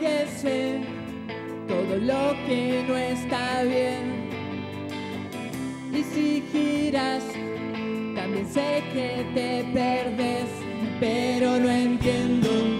que sé todo lo que no está bien. Y si giras, también sé que te perdes, pero no entiendo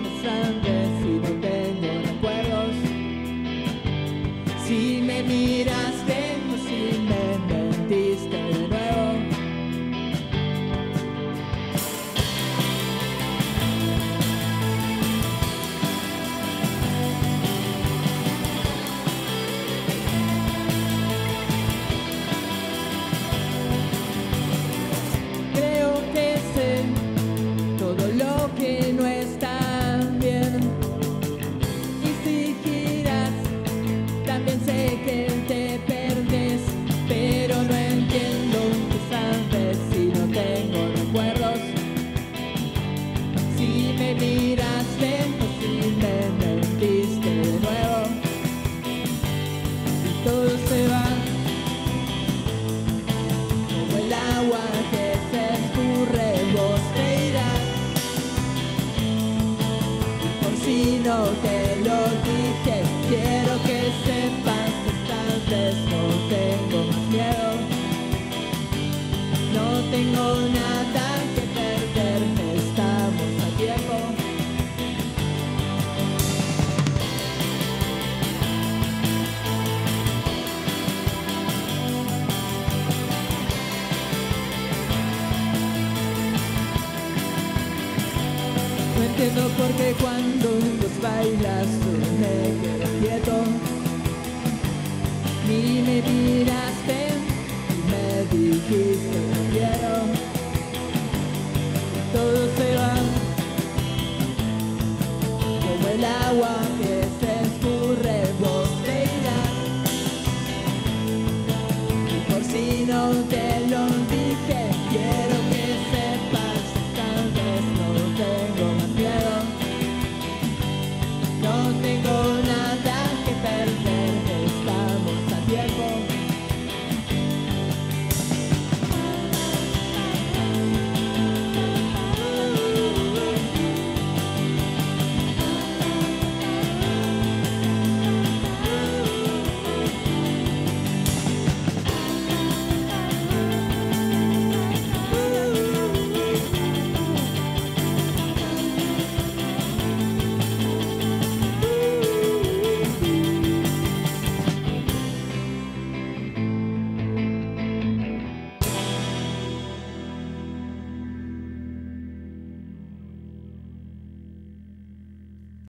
no tengo más miedo. No tengo nada entiendo por qué cuando vos bailas tú me quedo quieto. Ni me miraste y me dijiste te quiero. Todo se va. Como el agua que se escurre vos te irás. Y por si no te